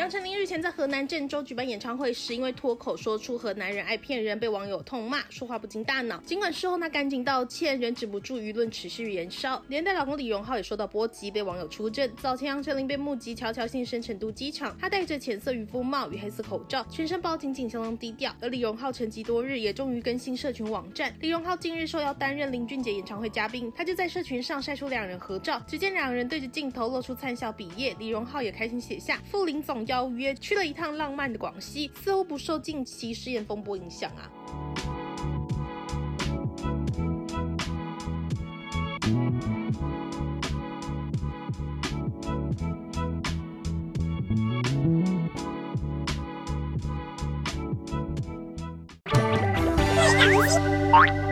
杨丞琳日前在河南郑州举办演唱会时，因为脱口说出“河南人爱骗人”，被网友痛骂，说话不经大脑。尽管事后她赶紧道歉，仍止不住舆论持续燃烧，连带老公李荣浩也受到波及，被网友出征。早前杨丞琳被目击悄悄现身成都机场，她戴着浅色渔夫帽与黑色口罩，全身包紧紧，相当低调。而李荣浩沉寂多日，也终于更新社群网站。李荣浩近日受邀担任林俊杰演唱会嘉宾，他就在社群上晒出两人合照，只见两人对着镜头露出灿笑比耶。李荣浩也开心写下：“傅林总邀约去了一趟浪漫的广西，似乎不受近期试验风波影响啊。”，